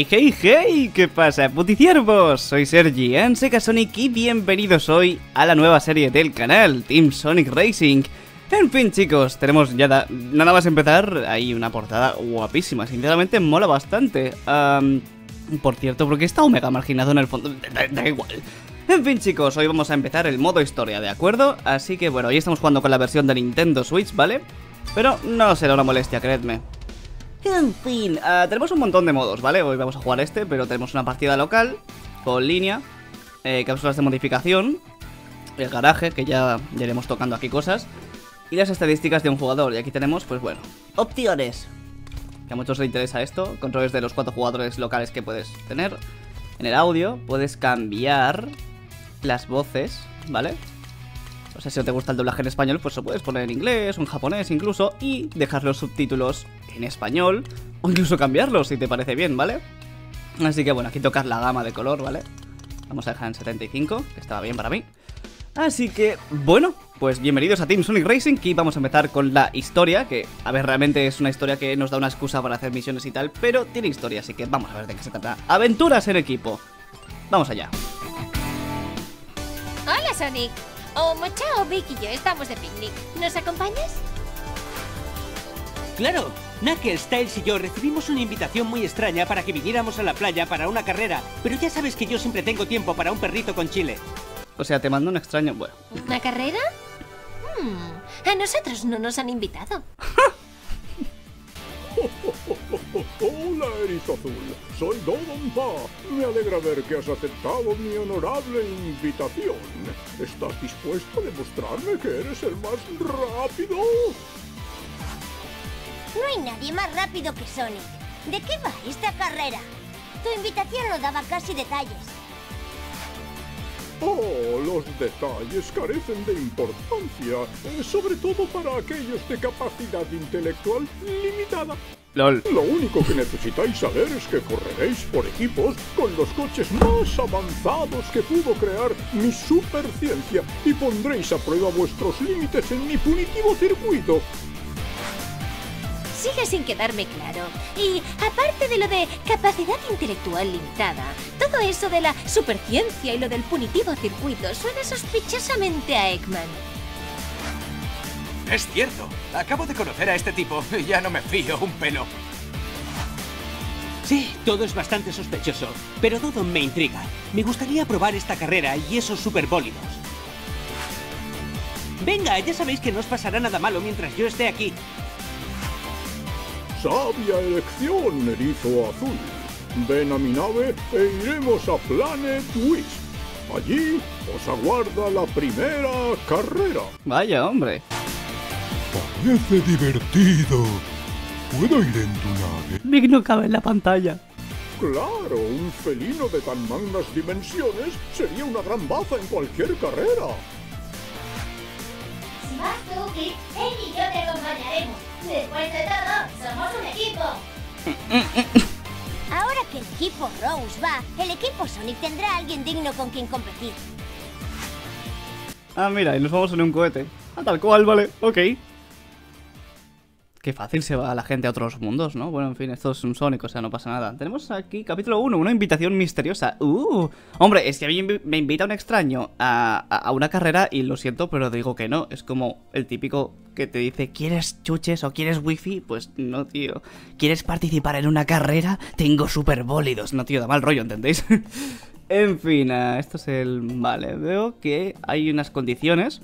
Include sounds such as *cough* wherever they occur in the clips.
Hey, hey, hey, ¿qué pasa, puticiervos? Soy Sergi, Anseka Sonic y bienvenidos hoy a la nueva serie del canal, Team Sonic Racing. En fin, chicos, tenemos ya nada más empezar, hay una portada guapísima, sinceramente mola bastante. por cierto, porque está Omega marginado en el fondo, da, igual. En fin, chicos, hoy vamos a empezar el modo historia, ¿de acuerdo? Así que bueno, hoy estamos jugando con la versión de Nintendo Switch, ¿vale? Pero no será una molestia, creedme. En fin, ah, tenemos un montón de modos, ¿vale? Hoy vamos a jugar este, pero tenemos una partida local, con línea, eh, cápsulas de modificación, el garaje, que ya, iremos tocando aquí cosas, y las estadísticas de un jugador. Y aquí tenemos, pues bueno, opciones. Que a muchos les interesa esto, controles de los cuatro jugadores locales que puedes tener. En el audio puedes cambiar las voces, ¿vale? O sea, si no te gusta el doblaje en español, pues lo puedes poner en inglés o en japonés incluso y dejar los subtítulos en español o incluso cambiarlos si te parece bien, ¿vale? Así que bueno, aquí tocas la gama de color, ¿vale? Vamos a dejar en 75, que estaba bien para mí. Así que, bueno, pues bienvenidos a Team Sonic Racing y vamos a empezar con la historia, que, a ver, realmente es una historia que nos da una excusa para hacer misiones y tal, pero tiene historia, así que vamos a ver de qué se trata. Aventuras en equipo. Vamos allá. Hola, Sonic. Oh, Chao, Vic y yo estamos de picnic. ¿Nos acompañas? ¡Claro! Knuckles, Styles y yo recibimos una invitación muy extraña para que viniéramos a la playa para una carrera, pero ya sabes que yo siempre tengo tiempo para un perrito con chile. O sea, te mando un extraño... Bueno. ¿Una carrera? Hmm, a nosotros no nos han invitado. *laughs* Hola, erizo azul. Soy Dodon Pa. Me alegra ver que has aceptado mi honorable invitación. ¿Estás dispuesto a demostrarme que eres el más rápido? No hay nadie más rápido que Sonic. ¿De qué va esta carrera? Tu invitación no daba casi detalles. Oh, los detalles carecen de importancia, eh, sobre todo para aquellos de capacidad intelectual limitada. LOL. Lo único que necesitáis saber es que correréis por equipos con los coches más avanzados que pudo crear mi superciencia y pondréis a prueba vuestros límites en mi punitivo circuito sigue sin quedarme claro. Y aparte de lo de capacidad intelectual limitada, todo eso de la superciencia y lo del punitivo circuito suena sospechosamente a Eggman. Es cierto. Acabo de conocer a este tipo y ya no me fío un pelo. Sí, todo es bastante sospechoso, pero todo me intriga. Me gustaría probar esta carrera y esos superbólidos. Venga, ya sabéis que no os pasará nada malo mientras yo esté aquí. Sabia elección, erizo azul. Ven a mi nave e iremos a Planet Wisp. Allí os aguarda la primera carrera. Vaya, hombre. Parece divertido. ¿Puedo ir en tu nave? Big no cabe en la pantalla. Claro, un felino de tan magnas dimensiones sería una gran baza en cualquier carrera. Si vas tú, él y yo te acompañaremos. Después de todo, somos un equipo. *laughs* Ahora que el equipo Rose va, el equipo Sonic tendrá a alguien digno con quien competir. Ah, mira, y nos vamos en un cohete. Ah, tal cual, vale, ok. Qué fácil se va la gente a otros mundos, ¿no? Bueno, en fin, esto es un Sonic, o sea, no pasa nada. Tenemos aquí capítulo 1, una invitación misteriosa. ¡Uh! Hombre, es que a mí me invita un extraño a, una carrera y lo siento, pero digo que no. Es como el típico que te dice, ¿quieres chuches o quieres wifi? Pues no, tío. ¿Quieres participar en una carrera? Tengo super bólidos. No, tío, da mal rollo, ¿entendéis? *laughs* en fin, uh, esto es el... Vale, veo que hay unas condiciones...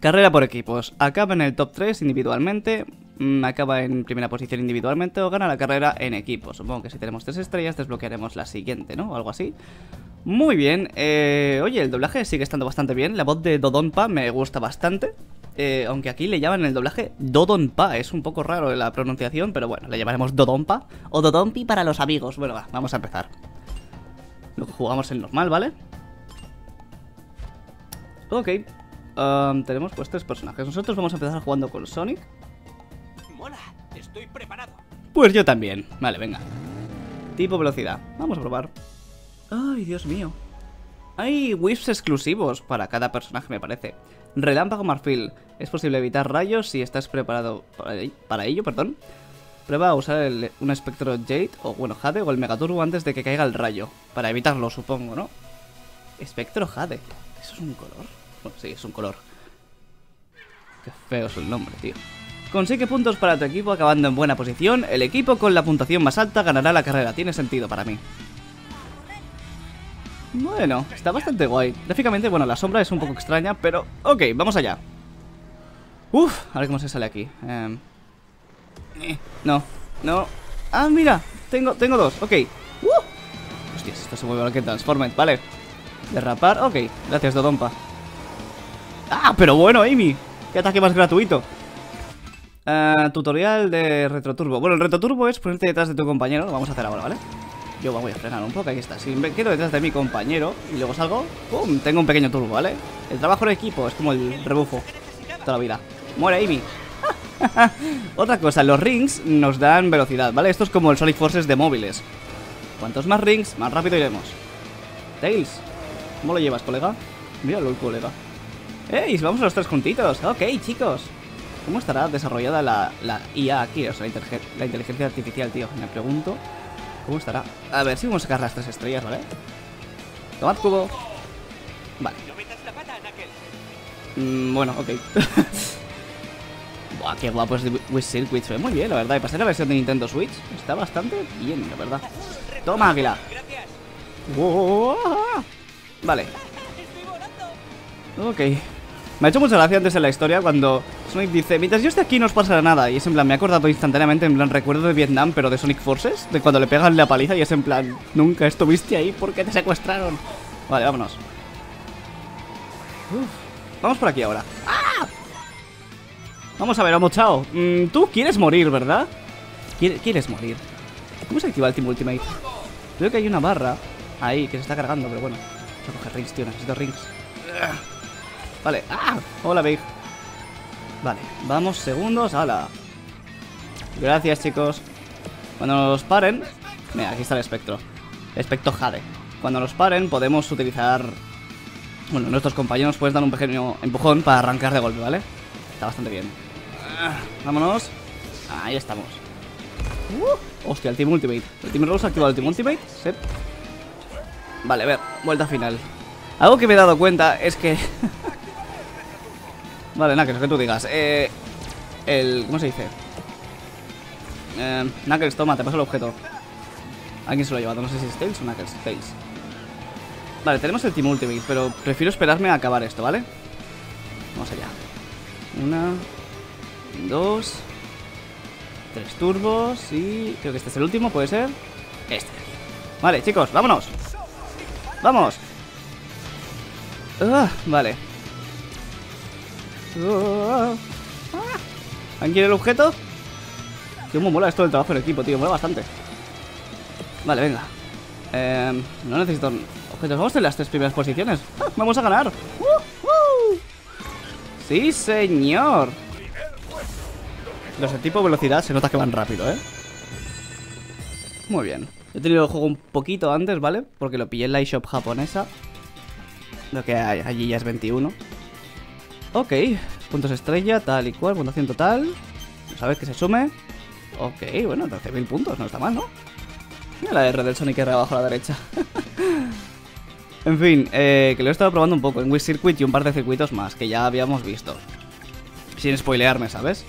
Carrera por equipos. Acaba en el top 3 individualmente. Mm, acaba en primera posición individualmente o gana la carrera en equipo. Supongo que si tenemos tres estrellas desbloquearemos la siguiente, ¿no? O algo así. Muy bien. Eh, oye, el doblaje sigue estando bastante bien. La voz de Dodonpa me gusta bastante. Eh, aunque aquí le llaman el doblaje Dodonpa. Es un poco raro la pronunciación, pero bueno, le llamaremos Dodonpa. O Dodonpi para los amigos. Bueno, va, vamos a empezar. Lo jugamos en normal, ¿vale? Ok. Tenemos pues tres personajes. Nosotros vamos a empezar jugando con Sonic. Estoy preparado. Pues yo también. Vale, venga. Tipo velocidad. Vamos a probar. Ay, Dios mío. Hay whips exclusivos para cada personaje, me parece. Relámpago marfil. Es posible evitar rayos si estás preparado para ello, perdón. Prueba a usar un espectro Jade, o bueno, Jade, o el Megaturbo antes de que caiga el rayo. Para evitarlo, supongo, ¿no? Espectro Jade. ¿Eso es un color? Bueno, sí, es un color. Qué feo es el nombre, tío. Consigue puntos para tu equipo acabando en buena posición. El equipo con la puntuación más alta ganará la carrera. Tiene sentido para mí. Bueno, está bastante guay. Gráficamente, bueno, la sombra es un poco extraña, pero... Ok, vamos allá. Uf, a ver cómo se sale aquí. Em, eh, no, no. Ah, mira, tengo, tengo dos, ok. Uh. Hostias, esto se mueve igual que Transformed, vale. Derrapar, ok. Gracias, Dodonpa. Ah, pero bueno, Amy. Qué ataque más gratuito. Ah, tutorial de retroturbo. Bueno, el retroturbo es ponerte detrás de tu compañero. Lo vamos a hacer ahora, ¿vale? Yo voy a frenar un poco, ahí está. Si me quedo detrás de mi compañero y luego salgo, ¡pum! Tengo un pequeño turbo, ¿vale? El trabajo en equipo es como el rebufo. Toda la vida. Muere Amy. *laughs* Otra cosa, los rings nos dan velocidad, ¿vale? Esto es como el Sonic Forces de móviles. Cuantos más rings, más rápido iremos. Tails, ¿cómo lo llevas, colega? Míralo, colega. ¡Ey! Vamos los tres juntitos. Ok, chicos. ¿Cómo estará desarrollada la, la IA aquí? O sea, la, inteligencia artificial, tío. Me pregunto. ¿Cómo estará? A ver, si vamos a sacar las tres estrellas, ¿vale? Tomad cubo. Vale. Mm, bueno, ok. *laughs* Buah, qué guapo es de Wii Circuit. Se ve muy bien, la verdad. Y pasar la versión de Nintendo Switch está bastante bien, la verdad. Toma, águila. Gracias. Wow. Vale. Ok. Me ha hecho mucha gracia antes en la historia cuando Sonic dice, mientras yo esté aquí no os pasará nada. Y es en plan, me he acordado instantáneamente, en plan, recuerdo de Vietnam, pero de Sonic Forces, de cuando le pegan la paliza y es en plan, nunca estuviste ahí porque te secuestraron. Vale, vámonos. Uf. Vamos por aquí ahora. ¡Ah! Vamos a ver, Homo Chao. Mm, Tú quieres morir, ¿verdad? Quiere- ¿Quieres morir? ¿Cómo se activa el Team Ultimate? Veo que hay una barra ahí que se está cargando, pero bueno. Voy a coger rings, tío, necesito rings. Vale, ¡ah! Hola, Big. Vale, vamos segundos, ¡hala! Gracias, chicos. Cuando nos paren... Mira, aquí está el espectro. Espectro Jade. Cuando nos paren podemos utilizar... Bueno, nuestros compañeros pueden dar un pequeño empujón para arrancar de golpe, ¿vale? Está bastante bien. Ah, vámonos. Ahí estamos. Uh, hostia, el Team Ultimate. ¿El Team Rose ha activado el Team Ultimate? Vale, a ver, vuelta final. Algo que me he dado cuenta es que... *laughs* vale, Knuckles, que tú digas. Eh, el... ¿Cómo se dice? Eh, Knuckles, toma, te paso el objeto. ¿Alguien se lo ha llevado? No sé si es Tails o Knuckles. Tails. Vale, tenemos el Team Ultimate, pero prefiero esperarme a acabar esto, ¿vale? Vamos allá. Una... Dos... Tres turbos y... Creo que este es el último, ¿puede ser? Este. Vale, chicos, vámonos. ¡Vamos! Ah, vale. Ah, ah. ¿Alguien quiere el objeto? Tío, me mola esto del trabajo en equipo, tío. Mola bastante. Vale, venga. Eh, no necesito objetos. Vamos en las tres primeras posiciones. Ah, ¡Vamos a ganar! ¡Uh, uh! ¡Sí, señor! Los de tipo velocidad se nota que van rápido, ¿eh? Muy bien. He tenido el juego un poquito antes, ¿vale? Porque lo pillé en la eShop japonesa. Lo que hay, allí ya es 21. Ok. Puntos estrella, tal y cual. Puntuación total. ¿Sabes que se sume? Ok, bueno, 12.000 puntos. No está mal, ¿no? Mira la R del Sonic R abajo a la derecha. *laughs* en fin, eh, que lo he estado probando un poco en Wii Circuit y un par de circuitos más que ya habíamos visto. Sin spoilearme, ¿sabes?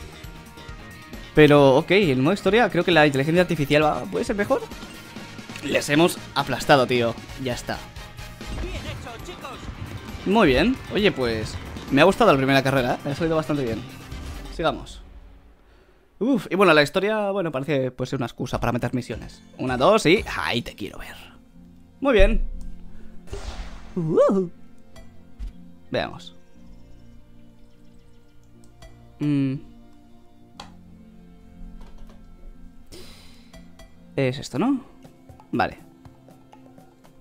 Pero, ok, en modo historia creo que la inteligencia artificial va- puede ser mejor. Les hemos aplastado, tío. Ya está. Bien hecho, chicos. Muy bien. Oye, pues me ha gustado la primera carrera, ¿eh? Me ha salido bastante bien. Sigamos. Uf, y bueno, la historia, bueno, parece puede ser una excusa para meter misiones. Una, dos y... ¡Ahí te quiero ver! Muy bien. Uh. Veamos. Mm. Es esto, ¿no? Vale.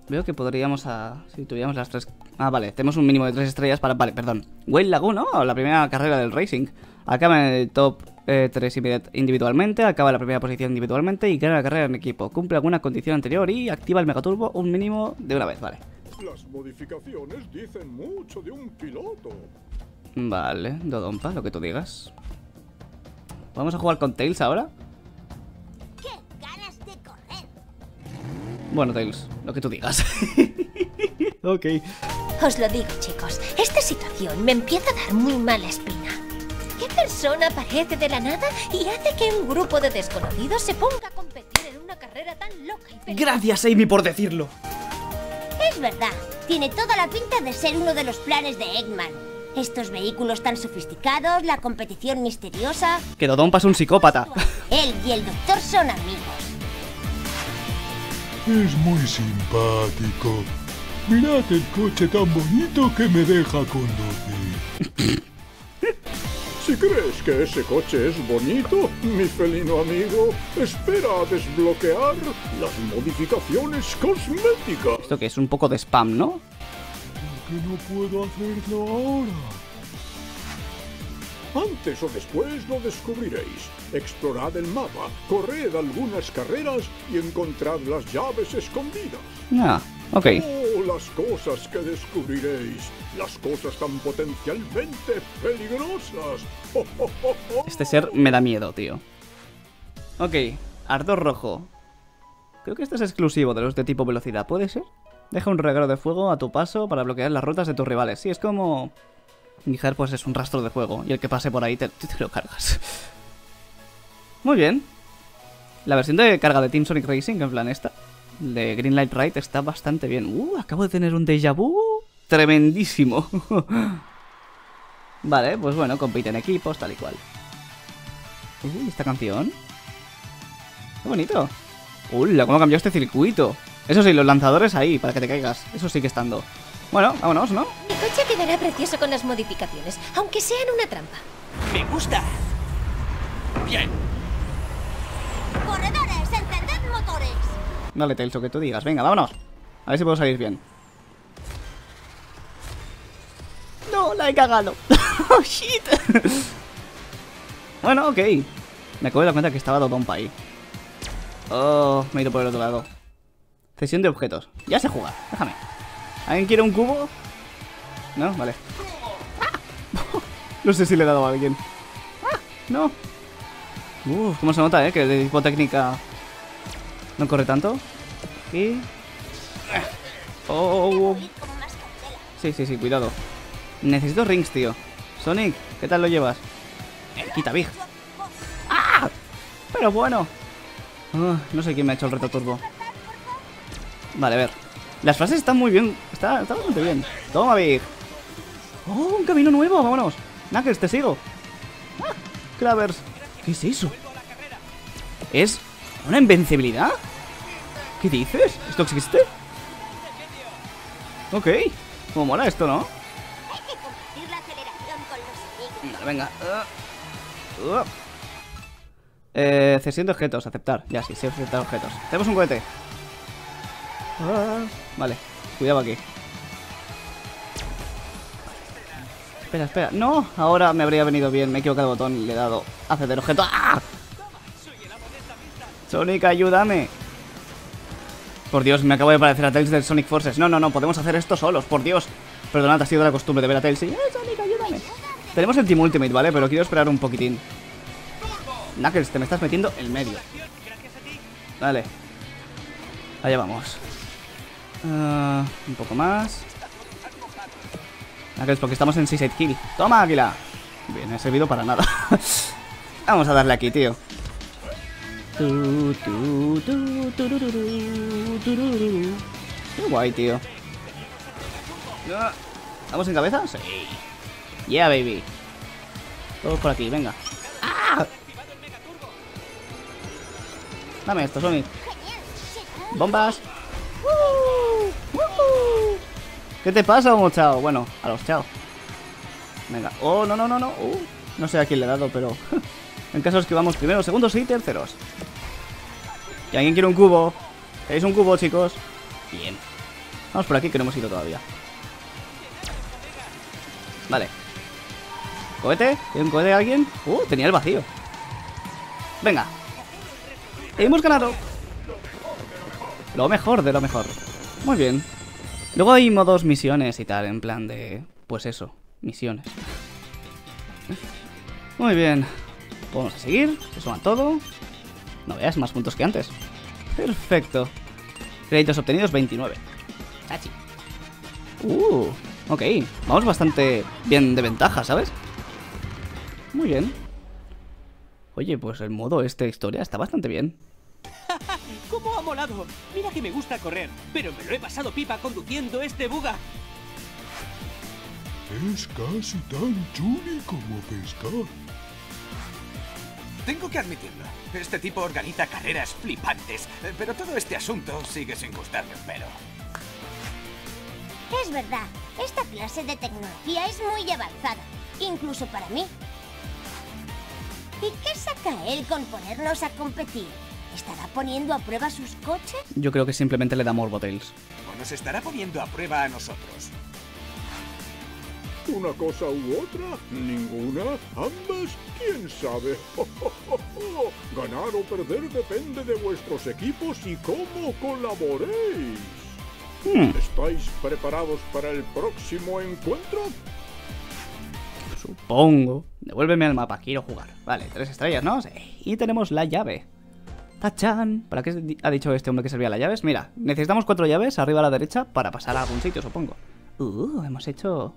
Veo que podríamos a... Si tuviéramos las tres... Ah, vale, tenemos un mínimo de 3 estrellas para... Vale, perdón. Wayne Lagoon, oh, ¿no? La primera carrera del Racing. Acaba en el top eh, 3 individualmente, acaba en la primera posición individualmente y gana la carrera en equipo. Cumple alguna condición anterior y activa el Megaturbo un mínimo de una vez, vale. Las modificaciones dicen mucho de un piloto. Vale, Dodonpa, lo que tú digas. ¿Vamos a jugar con Tails ahora? ¡Qué ganas de correr! Bueno, Tails, lo que tú digas. *laughs* ok. Os lo digo, chicos, esta situación me empieza a dar muy mala espina. ¿Qué persona aparece de la nada y hace que un grupo de desconocidos se ponga a competir en una carrera tan loca y peligrosa? Gracias, Amy, por decirlo. Es verdad, tiene toda la pinta de ser uno de los planes de Eggman. Estos vehículos tan sofisticados, la competición misteriosa... Que Dodón pasa un psicópata. Él y el doctor son amigos. Es muy simpático. Mirad el coche tan bonito que me deja conducir. Si crees que ese coche es bonito, mi felino amigo, espera a desbloquear las modificaciones cosméticas. Esto que es un poco de spam, ¿no? que no puedo hacerlo ahora? Antes o después lo descubriréis. Explorad el mapa, corred algunas carreras y encontrad las llaves escondidas. Ah, ok. Oh, las cosas que descubriréis. Las cosas tan potencialmente peligrosas. Oh, oh, oh. Este ser me da miedo, tío. Ok, ardor rojo. Creo que este es exclusivo de los de tipo velocidad, ¿puede ser? Deja un regalo de fuego a tu paso para bloquear las rutas de tus rivales. Sí, es como... Niger pues es un rastro de fuego y el que pase por ahí te, te lo cargas. Muy bien. La versión de carga de Team Sonic Racing, en plan esta, de Greenlight Ride, está bastante bien. Uh, acabo de tener un déjà vu tremendísimo. *laughs* vale, pues bueno, compiten equipos, tal y cual. Uy, esta canción. Qué bonito. Uy, cómo cambió este circuito. Eso sí, los lanzadores ahí, para que te caigas. Eso sí que estando. Bueno, vámonos, ¿no? Mi coche quedará precioso con las modificaciones, aunque sean una trampa. ¡Me gusta! Bien. Dale, Tails, lo que tú digas. Venga, vámonos. A ver si puedo salir bien. No, la he cagado. *laughs* oh, shit. bueno, ok. Me acabo de dar cuenta que estaba Dodonpa ahí. Oh, me he ido por el otro lado. Cesión de objetos. Ya sé jugar, déjame. ¿Alguien quiere un cubo? ¿No? Vale. *laughs* no sé si le he dado a alguien. No. Uf, cómo se nota, eh, que de tipo técnica no corre tanto. Y... Oh, Como más cautela. Sí, sí, sí, cuidado. Necesito rings, tío. Sonic, ¿qué tal lo llevas? Quita Big. ¡Ah! Pero bueno. Ah, no sé quién me ha hecho el reto turbo. Vale, a ver. Las frases están muy bien. Está, está bastante bien. Toma, Big. ¡Oh, un camino nuevo! ¡Vámonos! Knuckles, te sigo. ¡Ah! Clavers. ¿Qué es eso? ¿Es una invencibilidad? ¿Qué dices? ¿Esto existe? Ok. Como mola esto, ¿no? Hay que compartir la aceleración con los amigos. Vale, venga. Uh. Uh. Eh, cesión de objetos, aceptar. Ya, sí, sí, aceptar objetos. Tenemos un cohete. Ah, Vale, cuidado aquí. Espera, espera. No, ahora me habría venido bien. Me he equivocado el botón y le he dado acceder objeto. ¡Ah! Sonic, ayúdame. Por Dios, me acabo de parecer a Tails del Sonic Forces. No, no, no, podemos hacer esto solos, por Dios. Perdonad, ha sido la costumbre de ver a Tails. ¡Eh, Sonic, ayúdame! Tenemos el Team Ultimate, ¿vale? Pero quiero esperar un poquitín. Knuckles, te me estás metiendo en medio. Vale. Allá vamos. Ah, un poco más. Knuckles, porque estamos en 6 kill. ¡Toma, águila! Bien, he servido para nada. *laughs* Vamos a darle aquí, tío. Qué guay, tío. ¿Vamos en cabeza? Sí. Yeah, baby. Todos por aquí, venga. ¡Ah! Dame esto, Sonic. Bombas. ¿Qué te pasa, homo chao? Bueno, a los chao. Venga. Oh, no, no, no, no. Uh, no sé a quién le he dado, pero... *laughs* en caso es que vamos primeros, segundos y terceros. ¿Y alguien quiere un cubo? ¿Queréis un cubo, chicos? Bien. Vamos por aquí que no hemos ido todavía. Vale. ¿Cohete? ¿Tiene un cohete alguien? Uh, tenía el vacío. Venga. Hemos ganado. Lo mejor de lo mejor. Muy bien. Luego hay modos misiones y tal, en plan de... Pues eso, misiones. Muy bien. Vamos a seguir. Se suma todo. No veas, más puntos que antes. Perfecto. Créditos obtenidos 29. Chachi. Uh, ok. Vamos bastante bien de ventaja, ¿sabes? Muy bien. Oye, pues el modo este historia está bastante bien. *laughs* ¿Cómo ha molado? Mira que me gusta correr, pero me lo he pasado pipa conduciendo este buga. Es casi tan chuli como pescar. Tengo que admitirlo. Este tipo organiza carreras flipantes, eh, pero todo este asunto sigue sin gustarme un pelo. Es verdad, esta clase de tecnología es muy avanzada, incluso para mí. ¿Y qué saca él con ponernos a competir? ¿Estará poniendo a prueba sus coches? Yo creo que simplemente le da Morbotails. O nos estará poniendo a prueba a nosotros. ¿Una cosa u otra? ¿Ninguna? ¿Ambas? ¿Quién sabe? *laughs* Ganar o perder depende de vuestros equipos y cómo colaboréis. Hmm, ¿Estáis preparados para el próximo encuentro? supongo. Devuélveme al mapa, quiero jugar. Vale, tres estrellas, ¿no? Sí. Y tenemos la llave. ¡Tachan! ¿Para qué ha dicho este hombre que servía las llaves? Mira, necesitamos cuatro llaves arriba a la derecha para pasar a algún sitio, supongo. Uh, hemos hecho...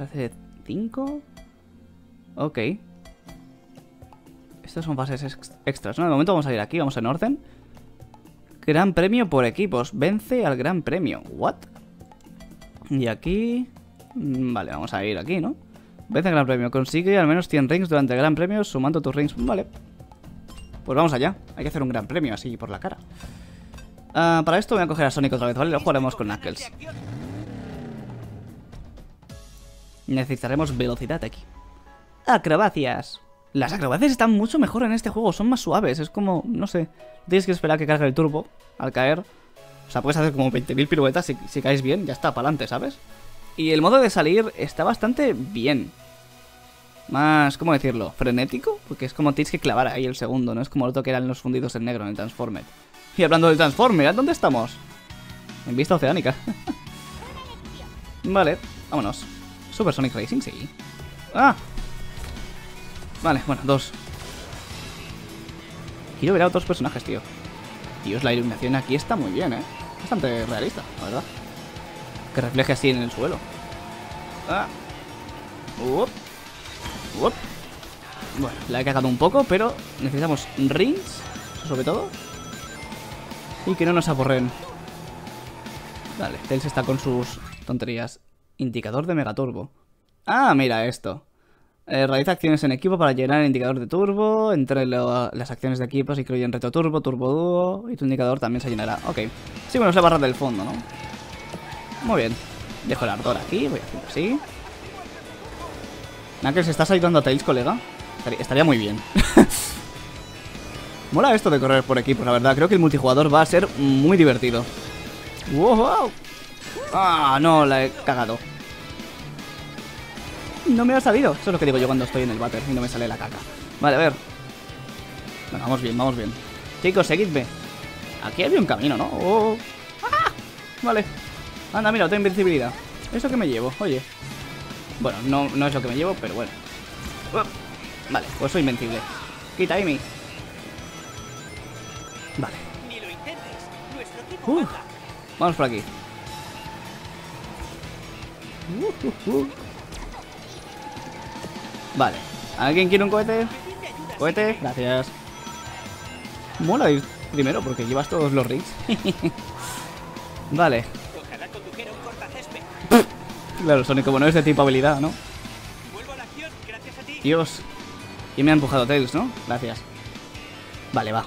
Frase 5... Ok. Estos son fases ex- extras, ¿no? De momento vamos a ir aquí, vamos en orden. Gran premio por equipos. Vence al gran premio. ¿What? Y aquí... mm, Vale, vamos a ir aquí, ¿no? Vence al gran premio. Consigue al menos 100 rings durante el gran premio sumando tus rings. Vale. Pues vamos allá. Hay que hacer un gran premio así por la cara. Ah, para esto voy a coger a Sonic otra vez, ¿vale? Lo jugaremos con Knuckles. Necesitaremos velocidad aquí. Acrobacias. Las acrobacias están mucho mejor en este juego, son más suaves. Es como, no sé, tienes que esperar que cargue el turbo al caer. O sea, puedes hacer como 20.000 piruetas si, si caes bien, ya está, para adelante, ¿sabes? Y el modo de salir está bastante bien. Más, ¿cómo decirlo? ¿Frenético? Porque es como tienes que clavar ahí el segundo, no es como el otro que eran los fundidos en negro en el Transformer. Y hablando del Transformer, ¿dónde estamos? En vista oceánica. *laughs* vale, vámonos. Super Sonic Racing, sí. ¡Ah! Vale, bueno, dos. Quiero ver a otros personajes, tío. Dios, la iluminación aquí está muy bien, ¿eh? Bastante realista, la verdad. Que refleje así en el suelo. Ah. Uop. Uop. Bueno, la he cagado un poco, pero necesitamos rings, sobre todo. Y que no nos aborren. Vale, Tails está con sus tonterías. Indicador de megaturbo. Ah, mira esto. Eh, realiza acciones en equipo para llenar el indicador de turbo. Entre las acciones de equipos incluyen reto turbo, turbo dúo. Y tu indicador también se llenará. Ok. Sí, bueno, es la barra del fondo, ¿no? Muy bien. Dejo el ardor aquí. Voy haciendo así. Knuckles, ¿estás ayudando a Tails, colega? Estaría, muy bien. *laughs* Mola esto de correr por equipos, la verdad. Creo que el multijugador va a ser muy divertido. Wow. Ah, no, la he cagado. No me ha salido. Eso es lo que digo yo cuando estoy en el váter y no me sale la caca. Vale, a ver. Bueno, vamos bien, vamos bien. Chicos, seguidme. Aquí había un camino, ¿no? Oh. ¡Ah! Vale. Anda, mira, tengo invencibilidad. ¿Eso que me llevo? Oye. Bueno, no, no es lo que me llevo, pero bueno. Oh. Vale, pues soy invencible. Quita, Amy. Vale. Ni lo intentes. Nuestro equipo Uf. manda. Vamos por aquí. Vale. ¿Alguien quiere un cohete? ¿Cohete? Gracias. Mola ir primero porque llevas todos los rings. *laughs* vale. Claro, Sonic como no es de tipo habilidad, ¿no? Dios. ¿Quién me ha empujado Tails, no? Gracias. Vale, va.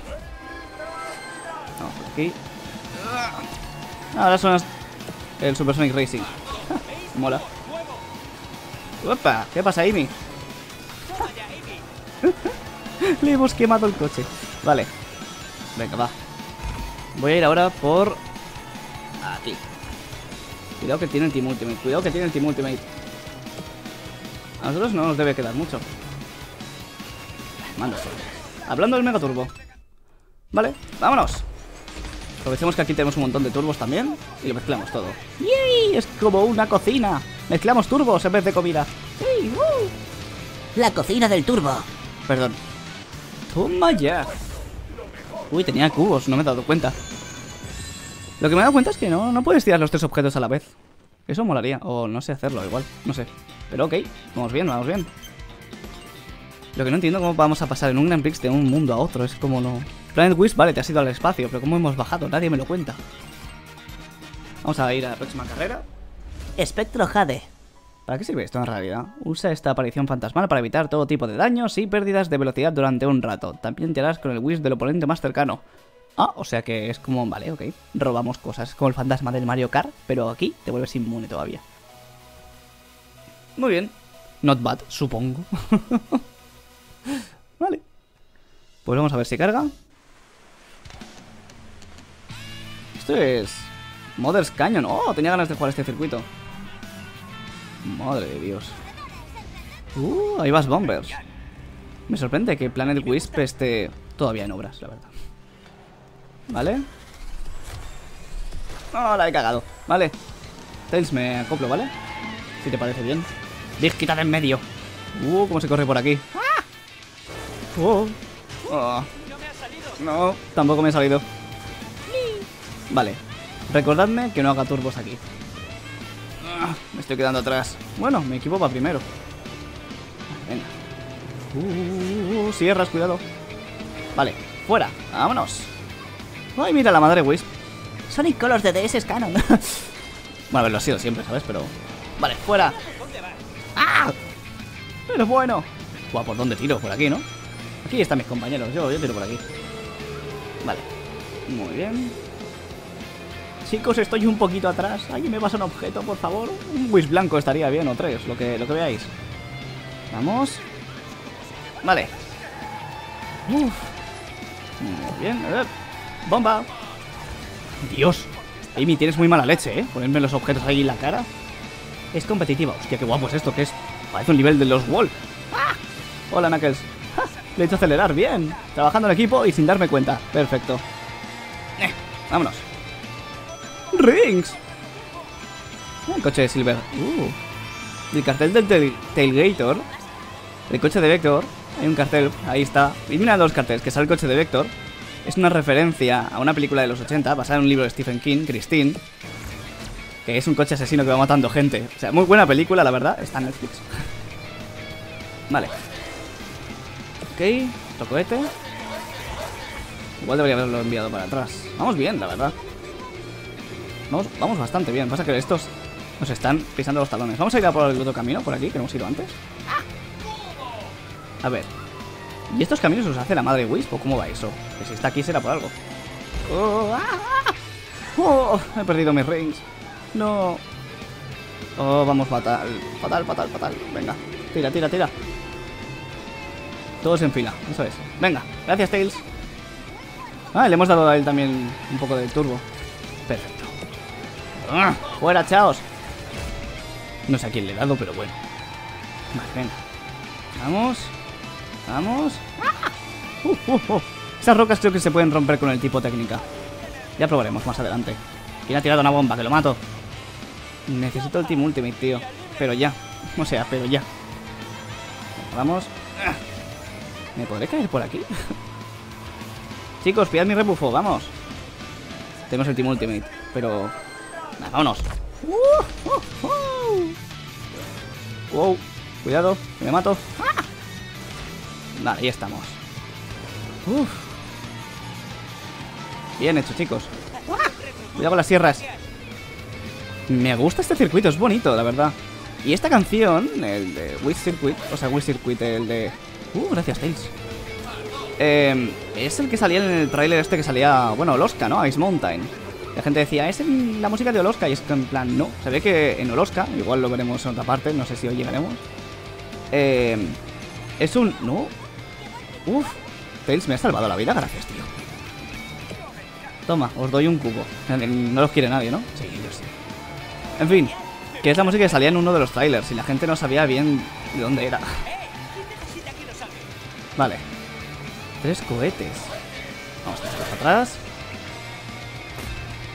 Vamos por aquí. Ahora suena el Super Sonic Racing. Mola. Opa, ¿qué pasa, Amy? *laughs* Le hemos quemado el coche. Vale. Venga, va. Voy a ir ahora por... Aquí. Cuidado que tiene el Team Ultimate. Cuidado que tiene el Team Ultimate. A nosotros no nos debe quedar mucho. Manda solo. Hablando del Mega Turbo. Vale, vámonos. Aprovechemos que aquí tenemos un montón de turbos también y lo mezclamos todo. ¡Yay! Es como una cocina. Mezclamos turbos en vez de comida. ¡Sí! ¡Uh! La cocina del turbo. Perdón. Toma ya. Uy, tenía cubos, no me he dado cuenta. Lo que me he dado cuenta es que no, no puedes tirar los tres objetos a la vez. Eso molaría. O no sé hacerlo igual. No sé. Pero ok. Vamos bien, vamos bien. Lo que no entiendo cómo vamos a pasar en un Grand Prix de un mundo a otro. Es como no... Planet Wish, vale, te has ido al espacio. Pero ¿cómo hemos bajado? Nadie me lo cuenta. Vamos a ir a la próxima carrera. Espectro Jade. ¿Para qué sirve esto en realidad? Usa esta aparición fantasmal para evitar todo tipo de daños y pérdidas de velocidad durante un rato. También te harás con el wish del oponente más cercano. Ah, o sea que es como, vale, ok. Robamos cosas, como el fantasma del Mario Kart, pero aquí te vuelves inmune todavía. Muy bien. Not bad, supongo. *laughs* vale. Pues vamos a ver si carga. Esto es... Mother's Canyon. Oh, tenía ganas de jugar este circuito. Madre de Dios. Uh, ahí vas Bombers. Me sorprende que Planet Wisp esté todavía en obras, la verdad. ¿Vale? No, la he cagado. Vale. Tails, me acoplo, ¿vale? Si te parece bien. Big, quítate en medio. Uh, cómo se corre por aquí. Oh. Oh. No, tampoco me ha salido. Vale. Recordadme que no haga turbos aquí. Ah, me estoy quedando atrás. Bueno, mi equipo va primero. Venga. Uh, sierras, cuidado. Vale, fuera. Vámonos. Ay, mira la madre Wisp. Sonic Colors de DS es canon. *laughs* bueno, a ver, lo ha sido siempre, ¿sabes? Pero... Vale, fuera. ¡Ah! Pero bueno. Buah, ¿por dónde tiro? Por aquí, ¿no? Aquí están mis compañeros. Yo, yo tiro por aquí. Vale. Muy bien. Chicos, estoy un poquito atrás. Alguien me pasa un objeto, por favor. Un Wish blanco estaría bien, o tres, lo que, lo que veáis. Vamos. Vale. Uf. Muy bien. Eh, Bomba. Dios. Amy, tienes muy mala leche, ¿eh? Ponerme los objetos ahí en la cara. Es competitiva. Hostia, qué guapo es esto, que es... Parece un nivel de los Wall. ¡Ah! Hola, Knuckles. ¡Ja! Le he hecho acelerar, bien. Trabajando en equipo y sin darme cuenta. Perfecto. Eh, vámonos. Rings. El coche de Silver. Uh. El cartel del tail Tailgator. El coche de Vector. Hay un cartel, ahí está. Y mira los carteles, que sale el coche de Vector. Es una referencia a una película de los 80, basada en un libro de Stephen King, Christine. Que es un coche asesino que va matando gente. O sea, muy buena película, la verdad. Está en Netflix. *laughs* vale. Ok, otro cohete. Igual debería haberlo enviado para atrás. Vamos bien, la verdad. Vamos, bastante bien. Pasa que estos nos están pisando los talones. Vamos a ir a por el otro camino, por aquí, que hemos ido antes. A ver. ¿Y estos caminos los hace la madre Wisp o cómo va eso? Que si está aquí será por algo. Oh, ah, oh, he perdido mis rings. No. Oh, vamos fatal. Fatal, fatal, fatal. Venga. Tira, tira, tira. Todos en fila. Eso es. Venga. Gracias, Tails. Ah, le hemos dado a él también un poco de turbo. Perfecto. ¡Ah! ¡Fuera, chaos! No sé a quién le he dado, pero bueno. Vale, venga. Vamos. Vamos. Uh, uh, uh. Esas rocas creo que se pueden romper con el tipo técnica. Ya probaremos más adelante. ¿Quién ha tirado una bomba? Que lo mato. Necesito el Team Ultimate, tío. Pero ya. O sea, pero ya. Vamos. ¿Me podré caer por aquí? *laughs* Chicos, pillad mi rebufo, vamos. Tenemos el Team Ultimate, pero... Vámonos. Wow, cuidado, que me mato. Vale, ahí estamos. Uf. Bien hecho, chicos. Cuidado con las sierras. Me gusta este circuito, es bonito, la verdad. Y esta canción, el de Wish Circuit, o sea, Wish Circuit, el de... Uh, gracias, Tails. Eh, es el que salía en el tráiler este que salía, bueno, Oloska, ¿no? Ice Mountain. La gente decía, es la música de Oloska. Y es que en plan, no. Se ve que en Oloska, igual lo veremos en otra parte, no sé si hoy llegaremos. Eh, es un... No. Uf. Tails me ha salvado la vida, gracias, tío. Toma, os doy un cubo. No los quiere nadie, ¿no? Sí, yo sí. En fin, que es la música que salía en uno de los trailers y la gente no sabía bien de dónde era. Vale. Tres cohetes. Vamos a atrás.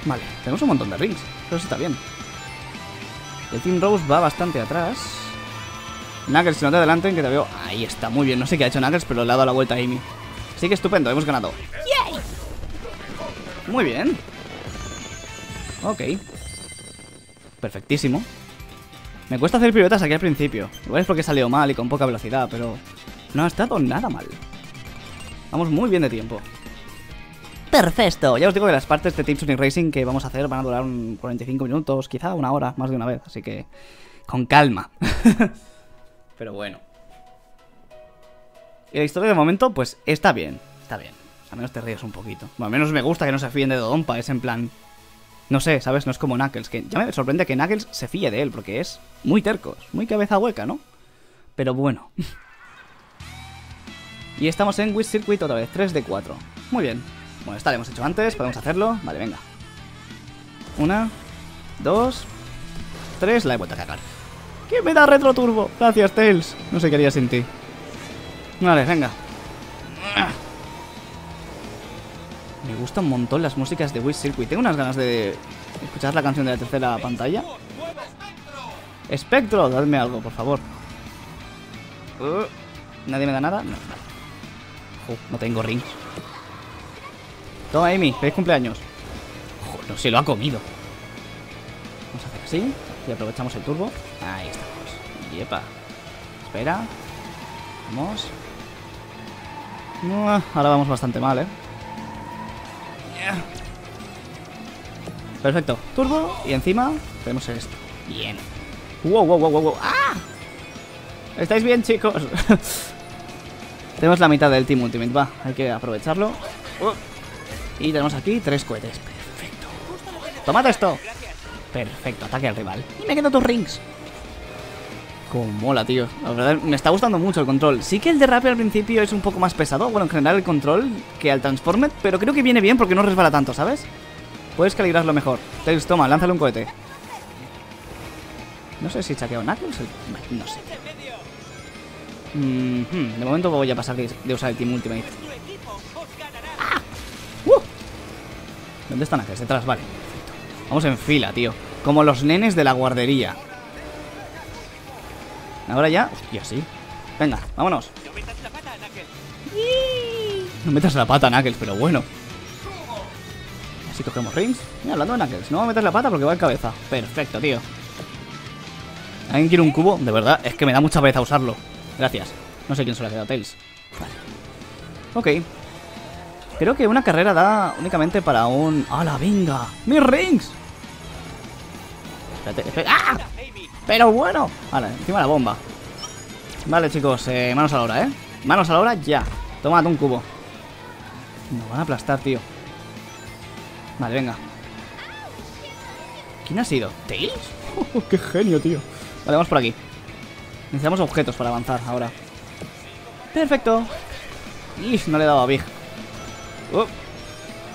Vale, tenemos un montón de rings. Eso está bien. El Team Rose va bastante atrás. Knuckles, si no te adelanten, que te veo. Ahí está, muy bien. No sé qué ha hecho Knuckles, pero le ha dado la vuelta a Amy. Así que estupendo, hemos ganado. Muy bien. Ok. Perfectísimo. Me cuesta hacer piruetas aquí al principio. Igual es porque he salido mal y con poca velocidad, pero no ha estado nada mal. Vamos muy bien de tiempo. Perfecto. Ya os digo que las partes de Team Racing que vamos a hacer van a durar un 45 minutos, quizá una hora, más de una vez. Así que con calma. *laughs* pero bueno. Y la historia de momento, pues está bien. Está bien. Al menos te ríes un poquito. Bueno, al menos me gusta que no se fíen de Dodonpa. Es en plan... No sé, ¿sabes? No es como Knuckles. Que ya me sorprende que Knuckles se fíe de él, porque es muy terco, es muy cabeza hueca, ¿no? Pero bueno. *laughs* y estamos en Wish Circuit otra vez, 3 de 4. Muy bien. Bueno, esta la hemos hecho antes, podemos hacerlo. Vale, venga. Una, dos, tres, la he vuelto a cagar. ¿Qué me da retro turbo? Gracias, Tails. No sé qué haría sin ti. Vale, venga. Me gustan un montón las músicas de Wish Circuit. Tengo unas ganas de escuchar la canción de la tercera pantalla. Espectro, dadme algo, por favor. Uh, ¿Nadie me da nada? No. Uh, no tengo rings. Toma, Amy, feliz cumpleaños. No se lo ha comido. Vamos a hacer así. Y aprovechamos el turbo. Ahí estamos. Yepa. Espera. Vamos. Ahora vamos bastante mal, ¿eh? Perfecto. Turbo y encima tenemos esto. Bien. Wow, wow, wow, wow, wow. ¡Ah! ¿Estáis bien, chicos? *laughs* tenemos la mitad del Team Ultimate. Va, hay que aprovecharlo. Uh. Y tenemos aquí tres cohetes. Perfecto. ¡Tomad esto! Perfecto, ataque al rival. Y me quedo tus rings. Como mola, tío. La verdad, me está gustando mucho el control. Sí que el derrape al principio es un poco más pesado. Bueno, en general el control que al Transformet. Pero creo que viene bien porque no resbala tanto, ¿sabes? Puedes calibrarlo mejor. Tails, toma, lánzale un cohete. No sé si he chaqueado Knuckles. No sé. Mm. De momento voy a pasar de usar el Team Ultimate. ¿Dónde están Knuckles? Detrás, vale. Vamos en fila, tío. Como los nenes de la guardería. Ahora ya. Hostia, sí. Venga, vámonos. No metas la pata, Knuckles. No metas la pata, Knuckles, pero bueno. Así cogemos rings. Mira, hablando de Knuckles, no metas la pata porque va en cabeza. Perfecto, tío. ¿Alguien quiere un cubo? De verdad, es que me da mucha pereza usarlo. Gracias. No sé quién se lo ha quedado, Tails. Vale. Ok. Creo que una carrera da únicamente para un... ¡Hala, venga! ¡Mis rings! Espérate, espérate. ¡Ah! Pero bueno. Vale, encima la bomba. Vale, chicos, eh, manos a la hora, ¿eh? Manos a la hora ya. Tómate un cubo. Nos van a aplastar, tío. Vale, venga. ¿Quién ha sido? ¿Tails? *laughs* ¡Qué genio, tío! Vale, vamos por aquí. Necesitamos objetos para avanzar ahora. Perfecto. Y no le he dado a Big. Oh.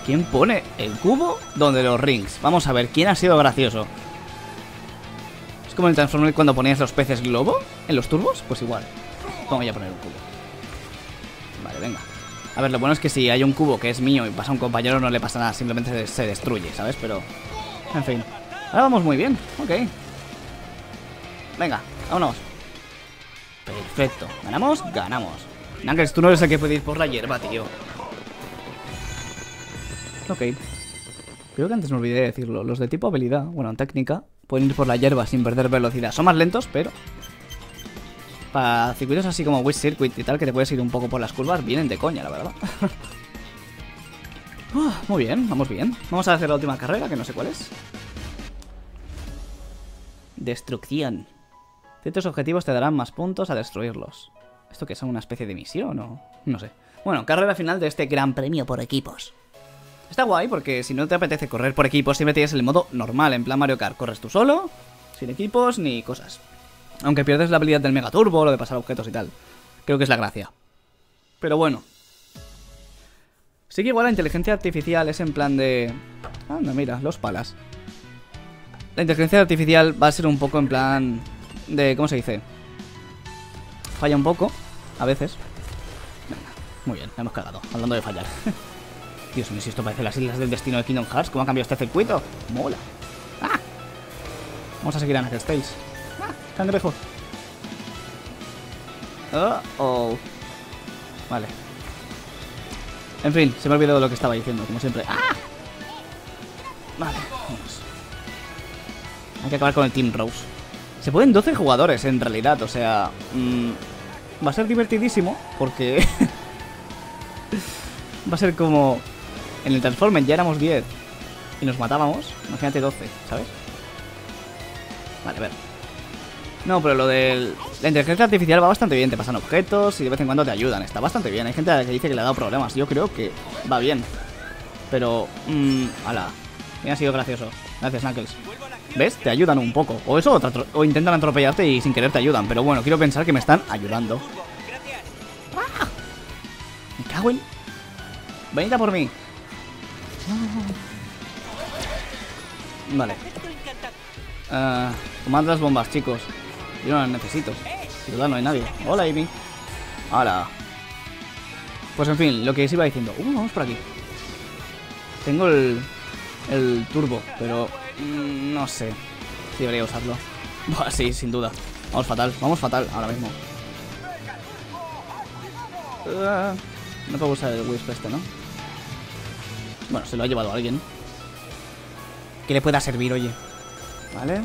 ¿Quién pone el cubo donde los rings? Vamos a ver, ¿quién ha sido gracioso? ¿Es como el Transformer cuando ponías los peces globo en los turbos? Pues igual. Vamos a poner un cubo. Vale, venga. A ver, lo bueno es que si hay un cubo que es mío y pasa a un compañero no le pasa nada, simplemente se destruye, ¿sabes? Pero, en fin. Ahora vamos muy bien, ok. Venga, vámonos. Perfecto. ¿Ganamos? Ganamos. Knuckles, tú no eres el que puede por la hierba, tío. Ok. Creo que antes me olvidé de decirlo. Los de tipo habilidad, bueno, técnica, pueden ir por la hierba sin perder velocidad. Son más lentos, pero... Para circuitos así como Wish Circuit y tal, que te puedes ir un poco por las curvas, vienen de coña, la verdad. uh, *laughs* muy bien, vamos bien. Vamos a hacer la última carrera, que no sé cuál es. Destrucción. Ciertos objetivos te darán más puntos a destruirlos. ¿Esto que es una especie de misión o...? No sé. Bueno, carrera final de este gran premio por equipos. Está guay porque si no te apetece correr por equipos, siempre tienes el modo normal, en plan Mario Kart. Corres tú solo, sin equipos ni cosas. Aunque pierdes la habilidad del Mega Turbo, lo de pasar objetos y tal. Creo que es la gracia. Pero bueno. Sí que igual la inteligencia artificial es en plan de... Anda, mira, los palas. La inteligencia artificial va a ser un poco en plan... De... ¿Cómo se dice? Falla un poco, a veces. Venga, muy bien, hemos cagado. Hablando de fallar. *laughs* Dios mío, si esto parece las islas del destino de Kingdom Hearts. ¿Cómo ha cambiado este circuito? Mola. ¡Ah! Vamos a seguir a Knuckles Tails. ¡Ah! Cangrejo. Oh, oh. Vale. En fin, se me ha olvidado lo que estaba diciendo, como siempre. ¡Ah! Vale, vamos. Hay que acabar con el Team Rose. Se pueden 12 jugadores en realidad, o sea... mm, va a ser divertidísimo porque... *laughs* va a ser como... En el Transformen ya éramos 10 y nos matábamos. Imagínate 12, ¿sabes? Vale, a ver. No, pero lo de la inteligencia artificial va bastante bien. Te pasan objetos y de vez en cuando te ayudan. Está bastante bien. Hay gente que dice que le ha dado problemas. Yo creo que va bien. Pero, mmm, ala. Me ha sido gracioso. Gracias, Knuckles. ¿Ves? Te ayudan un poco. O eso, o, intentan atropellarte y sin querer te ayudan. Pero bueno, quiero pensar que me están ayudando. ¡Ah! Me cago en... Venid a por mí. Vale. Ah, tomad las bombas, chicos. Yo no las necesito. Total, no hay nadie. Hola, Amy. Hola. Pues en fin, lo que os iba diciendo. Uh, vamos por aquí. Tengo el, el turbo, pero mm, no sé si debería usarlo. *laughs* Sí, sin duda. Vamos fatal, vamos fatal ahora mismo. Ah, no puedo usar el Wisp este, ¿no? Bueno, se lo ha llevado alguien. Que le pueda servir, oye. Vale.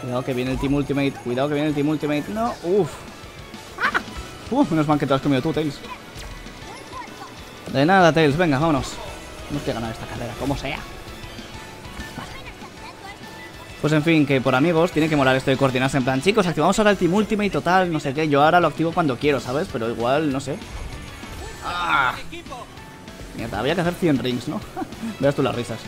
Cuidado que viene el Team Ultimate. Cuidado que viene el Team Ultimate. No, uff. Uf, menos mal que te lo has comido tú, Tails. De nada, Tails. Venga, vámonos. Tenemos que ganar esta carrera, como sea. Pues en fin, que por amigos tiene que molar esto de coordinarse en plan, chicos, activamos ahora el Team Ultimate total, no sé qué. Yo ahora lo activo cuando quiero, ¿sabes? Pero igual, no sé. ¡Ah! Mierda, había que hacer 100 rings, ¿no? *laughs* Veas tú las risas.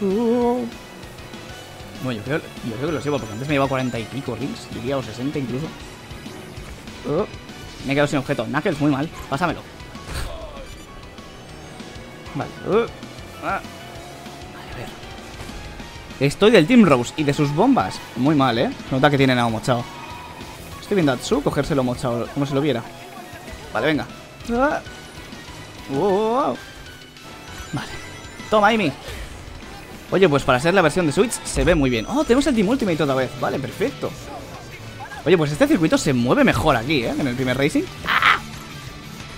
Bueno, yo creo, que los llevo, porque antes me llevaba 40 y pico rings, diría, o 60 incluso. Uh. Me he quedado sin objeto. Knuckles, muy mal. Pásamelo. Vale. Uh. Ah. Vale, a ver. Estoy del Team Rose y de sus bombas. Muy mal, ¿eh? Nota que tienen a mochado. Estoy viendo a Tsu cogérselo mochado, como si lo viera. Vale, venga. Ah. Wow. Vale. Toma, Amy. Oye, pues para ser la versión de Switch se ve muy bien. Oh, tenemos el Team Ultimate otra vez. Vale, perfecto. Oye, pues este circuito se mueve mejor aquí, ¿eh? En el primer Racing. ¡Ah!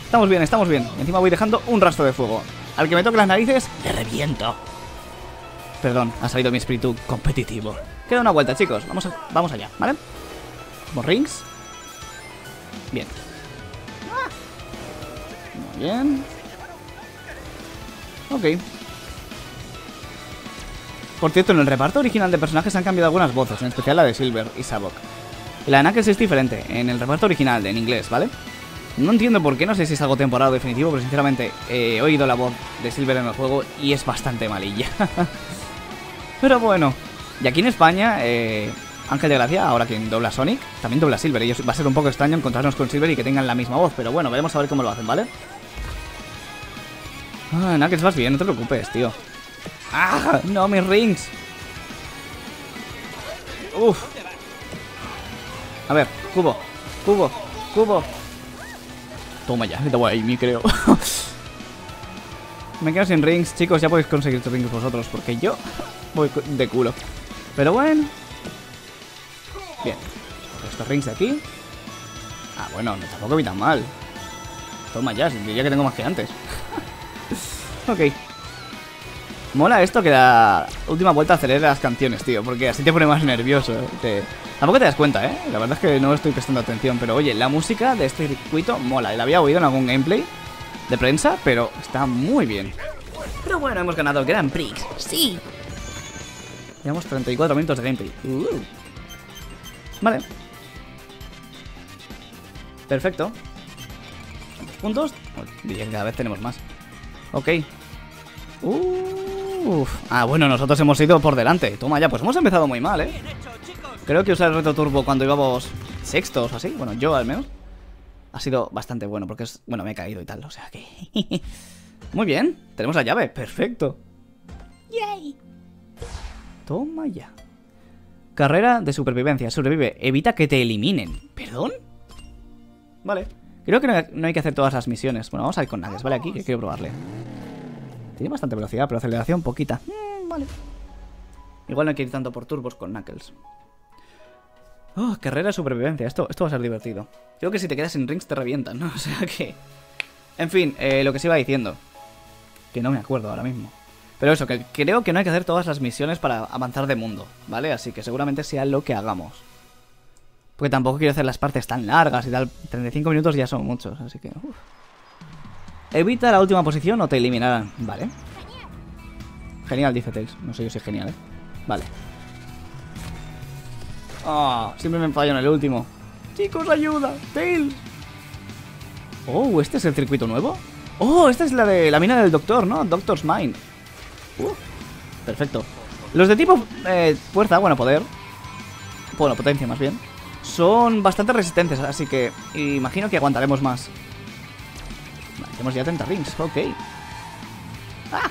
Estamos bien, estamos bien. Encima voy dejando un rastro de fuego. Al que me toque las narices, le reviento. Perdón, ha salido mi espíritu competitivo. Queda una vuelta, chicos. Vamos, vamos allá, ¿vale? Como rings. Bien. Muy bien. Ok. Por cierto, en el reparto original de personajes han cambiado algunas voces, en especial la de Silver y Sabok. La de Knuckles es diferente, en el reparto original, en inglés, ¿vale? No entiendo por qué, no sé si es algo temporal o definitivo, pero sinceramente eh, he oído la voz de Silver en el juego y es bastante malilla. *laughs* pero bueno, y aquí en España, eh, Ángel de Gracia, ahora quien dobla Sonic, también dobla Silver. Y va a ser un poco extraño encontrarnos con Silver y que tengan la misma voz, pero bueno, veremos a ver cómo lo hacen, ¿vale? Ah, Knuckles, vas bien, no te preocupes, tío. ¡Ah! ¡No, mis rings! Uf. A ver, cubo, cubo, cubo. Toma ya, te voy a Amy, creo. *laughs* Me quedo sin rings, chicos, ya podéis conseguir tus rings vosotros, porque yo voy de culo. Pero bueno. Bien. Estos rings de aquí. Ah, bueno, no, tampoco vi tan mal. Toma ya, diría que tengo más que antes. *laughs* ok. Mola esto que la última vuelta acelera las canciones, tío, porque así te pone más nervioso. ¿eh? Tampoco te das cuenta, ¿eh? La verdad es que no estoy prestando atención, pero oye, la música de este circuito mola. La había oído en algún gameplay de prensa, pero está muy bien. Pero bueno, hemos ganado el Grand Prix. Sí. Llevamos 34 minutos de gameplay. Uh. Vale. Perfecto. ¿Cuántos puntos? Cada vez tenemos más. Ok. Uf. Ah, bueno, nosotros hemos ido por delante. Toma ya, pues hemos empezado muy mal, ¿eh? Creo que usar el reto turbo cuando íbamos sextos o así, bueno, yo al menos, ha sido bastante bueno porque es... Bueno, me he caído y tal, o sea que... *laughs* muy bien, tenemos la llave, perfecto. ¡Yay! Toma ya. Carrera de supervivencia. Sobrevive. Evita que te eliminen. ¿Perdón? Vale. Creo que no, hay que hacer todas las misiones. Bueno, vamos a ir con Nuggets, ¿vale? Aquí, que quiero probarle. Tiene bastante velocidad, pero aceleración poquita. Mm, vale. Igual no hay que ir tanto por turbos con Knuckles. Oh, carrera de supervivencia. Esto, esto va a ser divertido. Creo que si te quedas en rings te revientan, ¿no? *laughs* O sea que... En fin, eh, lo que se iba diciendo. Que no me acuerdo ahora mismo. Pero eso, que creo que no hay que hacer todas las misiones para avanzar de mundo, ¿vale? Así que seguramente sea lo que hagamos. Porque tampoco quiero hacer las partes tan largas y tal. 35 minutos ya son muchos, así que... Evita la última posición o te eliminarán. Vale. Genial, dice Tails. No sé yo si es genial, ¿eh? Vale. Ah, siempre me fallo en el último. Chicos, ayuda. Tails. Oh, ¿este es el circuito nuevo? Oh, esta es la de la mina del doctor, ¿no? Doctor's Mine. Uh, perfecto. Los de tipo eh, fuerza, bueno, poder. Bueno, potencia más bien. Son bastante resistentes, así que imagino que aguantaremos más. Vale, tenemos ya 30 rings, ok. ¡Ah!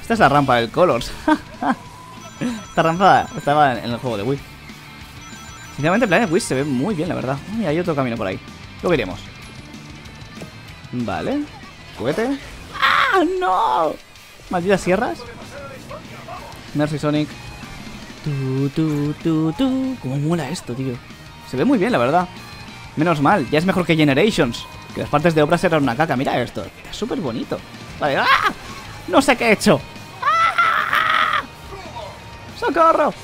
Esta es la rampa del Colors. *laughs* Esta rampa estaba en el juego de Wii. Sinceramente, Planet Wii se ve muy bien, la verdad. Uy, hay otro camino por ahí. Lo veremos. Vale. Cohete. ¡Ah, no! Malditas sierras. Mercy Sonic. Tu, tu, tu, tu. Cómo mola esto, tío. Se ve muy bien, la verdad. Menos mal, ya es mejor que Generations. Que las partes de obras eran una caca. Mira esto. Está súper bonito. Vale. ¡Ah! No sé qué he hecho. ¡Ah! ¡Socorro!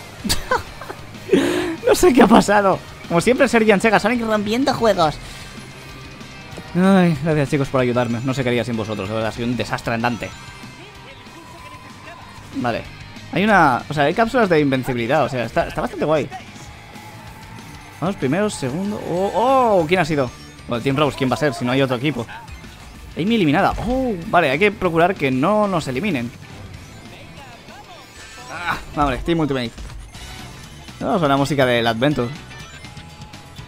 *laughs* no sé qué ha pasado. Como siempre, Sergi Sega Sonic rompiendo juegos. Ay, gracias chicos por ayudarme. No sé qué haría sin vosotros, de verdad, sido un desastre andante. Vale. Hay una... O sea, hay cápsulas de invencibilidad, o sea, está, está bastante guay. Vamos, primero, segundo... Oh, oh, ¿quién ha sido? Bueno, Team Rose, ¿quién va a ser si no hay otro equipo? Amy eliminada. Oh, vale, hay que procurar que no nos eliminen. Ah, vale, Team Ultimate. Vamos a la música del Adventure.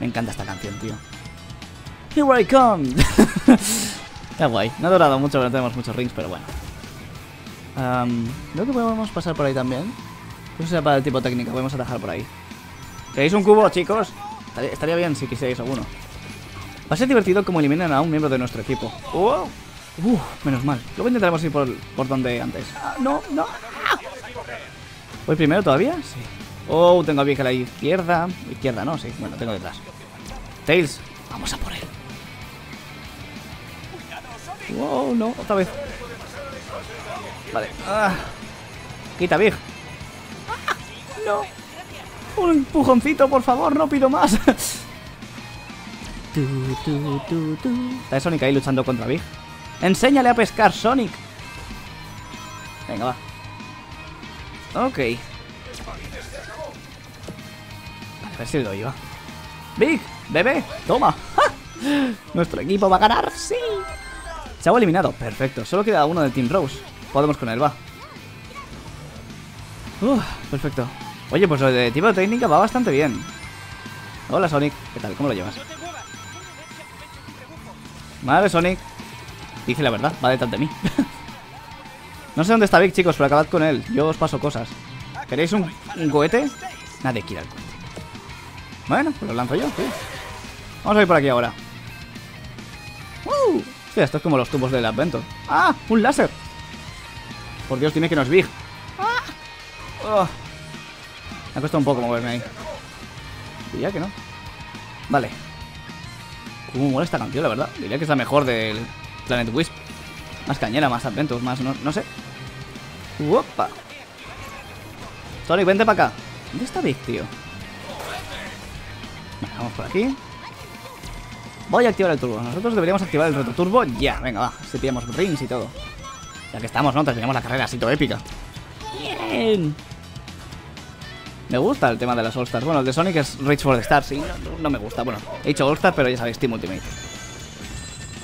Me encanta esta canción, tío. Here I come. *laughs* Está guay. No ha durado mucho, no tenemos muchos rings, pero bueno. Um, creo que podemos pasar por ahí también. Eso sea para el tipo técnico, podemos atajar por ahí. ¿Queréis un cubo, chicos? Estaría, estaría bien si quisierais alguno. Va a ser divertido como eliminan a un miembro de nuestro equipo. ¡Wow! Uf, menos mal. Luego intentaremos ir por, por donde antes. Ah, no, no. Ah. ¿Voy primero todavía? Sí. Oh, tengo a Vic a la izquierda. Izquierda, no, sí. Bueno, tengo detrás. Tails, vamos a por él. Wow, no, otra vez. Vale. Ah. Quita, Big. Ah, no. Un empujoncito, por favor, no pido más. tu, tu, tu. Está Sonic ahí luchando contra Big. Enséñale a pescar, Sonic. Venga, va. Ok. Vale, a ver si lo iba. Big, bebé, toma. ¡Ja! *laughs* Nuestro equipo va a ganar, sí. Se ha eliminado, perfecto. Solo queda uno del Team Rose. Podemos con él, va. Uf, perfecto. Oye, pues lo de tipo de técnica va bastante bien. Hola, Sonic. ¿Qué tal? ¿Cómo lo llevas? Vale, Sonic. Dice la verdad, va detrás de mí. *laughs* no sé dónde está Vic, chicos, pero acabad con él. Yo os paso cosas. ¿Queréis un, un cohete? Nadie quiere el cohete. Bueno, pues lo lanzo yo, sí. Vamos a ir por aquí ahora. ¡Uh! Esto es como los tubos del Adventure. ¡Ah! ¡Un láser! Por Dios, tiene que nos Big. ¡Ah! Oh. Me ha costado un poco moverme ahí. Diría que no. Vale. Cómo mola esta canción, la verdad. Diría que es la mejor del Planet Wisp. Más cañera, más Adventure, más... No, no sé. ¡Opa! Sonic, vente para acá. ¿Dónde está Big, tío? Vale, vamos por aquí. Voy a activar el turbo. Nosotros deberíamos activar el reto turbo ya. Venga, va. Si pillamos rings y todo. Ya que estamos, ¿no? Terminamos la carrera así todo épica. Bien. Me gusta el tema de las All-Stars. Bueno, el de Sonic es Reach for the Stars. Sí, no, no me gusta. Bueno, he dicho All-Star, pero ya sabéis, Team Ultimate.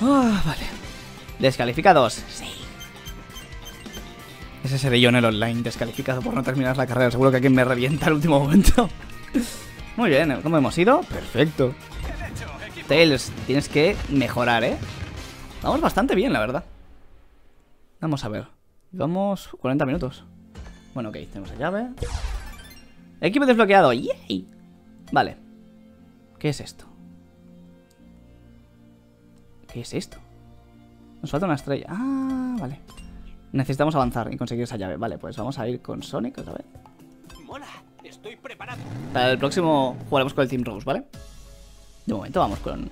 Ah, vale. Descalificados. Sí. Ese seré yo en el online, descalificado por no terminar la carrera. Seguro que alguien me revienta al último momento. *laughs* Muy bien, ¿cómo hemos ido? Perfecto. Tails, tienes que mejorar, ¿eh? Vamos bastante bien, la verdad. Vamos a ver. Vamos 40 minutos. Bueno, ok, tenemos la llave. Equipo desbloqueado. ¡Yay! Vale. ¿Qué es esto? ¿Qué es esto? Nos falta una estrella. Ah, vale. Necesitamos avanzar y conseguir esa llave. Vale, pues vamos a ir con Sonic otra vez. Mola, estoy preparado. Para el próximo jugaremos con el Team Rose, ¿vale? De momento vamos con...